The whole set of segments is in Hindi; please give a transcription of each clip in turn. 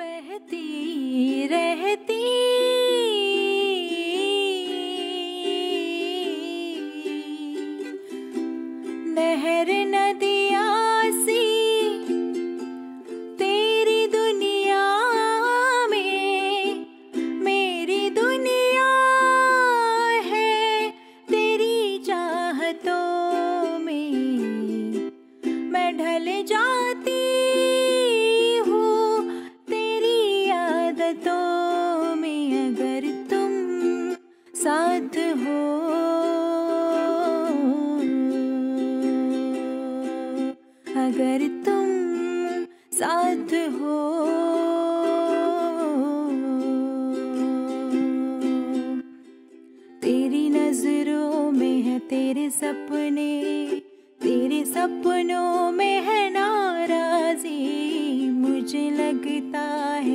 बहती रहती आदतों में अगर तुम हो। अगर तुम हो। तेरी नज़रों में है तेरे सपने, तेरे सपनों में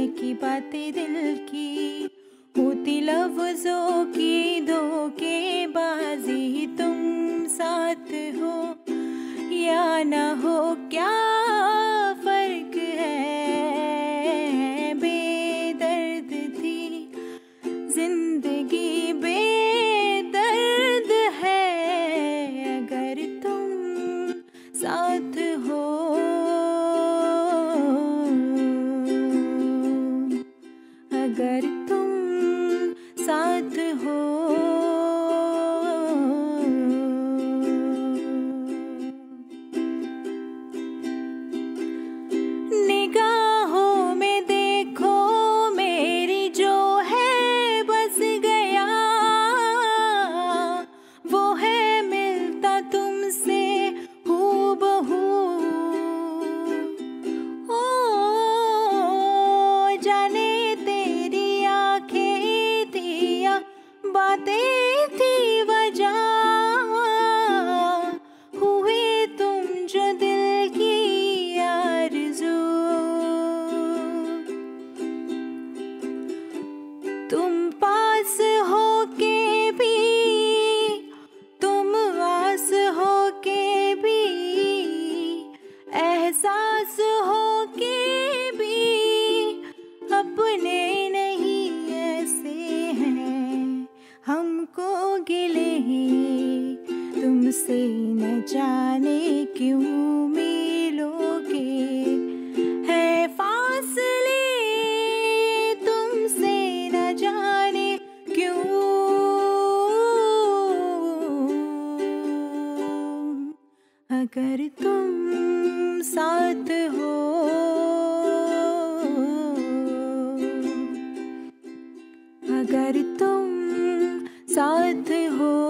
कि बातें दिल की, होती लफ्जों की धोखेबाजी। तुम साथ हो या ना हो, क्या एहसास हो के भी अपने नहीं ऐसे हैं। हमको गिले तुमसे न जाने क्यों मिलोगे। है फासले तुमसे न जाने क्यों? अगर तुम साथ हो। अगर तुम साथ हो।